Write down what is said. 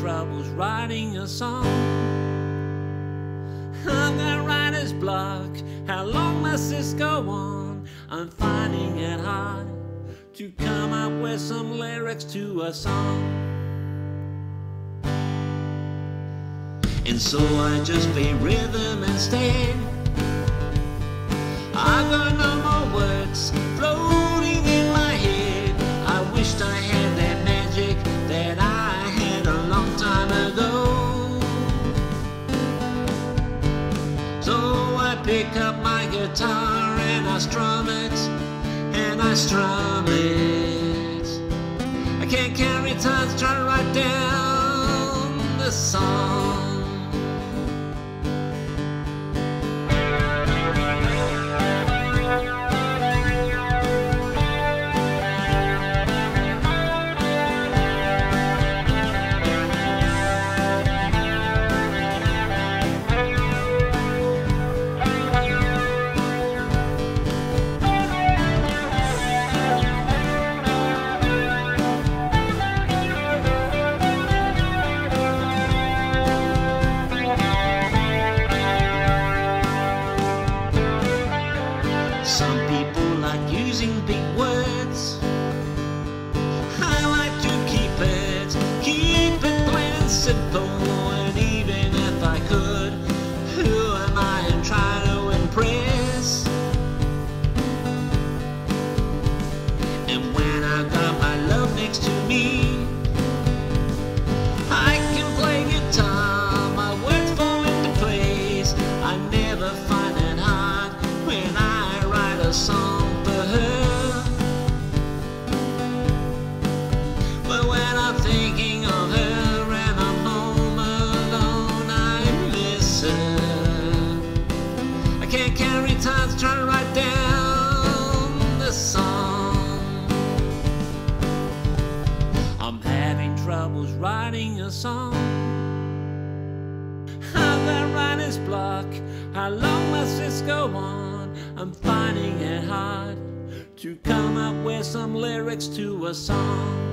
Troubles writing a song. I've got writer's block. How long must this go on? I'm finding it hard to come up with some lyrics to a song. And so I just play rhythm instead. I've got no pick up my guitar and I strum it, and I strum it. I can't carry times, try to write down the song. Some people like using big words. I like to keep it, keep it plain and simple. And even if I could, can't carry trying to write down the song. I'm having troubles writing a song. I've got writer's block. How long must this go on? I'm finding it hard to come up with some lyrics to a song.